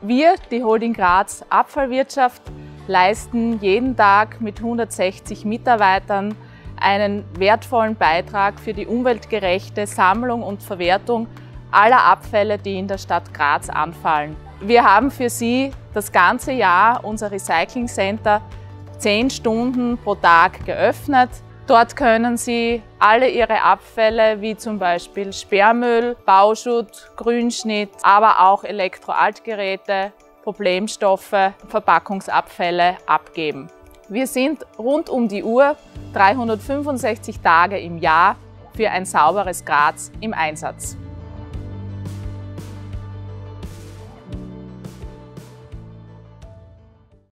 Wir, die Holding Graz Abfallwirtschaft, leisten jeden Tag mit 160 Mitarbeitern einen wertvollen Beitrag für die umweltgerechte Sammlung und Verwertung aller Abfälle, die in der Stadt Graz anfallen. Wir haben für Sie das ganze Jahr unser Recycling Center zehn Stunden pro Tag geöffnet. Dort können Sie alle Ihre Abfälle wie zum Beispiel Sperrmüll, Bauschutt, Grünschnitt, aber auch Elektroaltgeräte, Problemstoffe, Verpackungsabfälle abgeben. Wir sind rund um die Uhr 365 Tage im Jahr für ein sauberes Graz im Einsatz.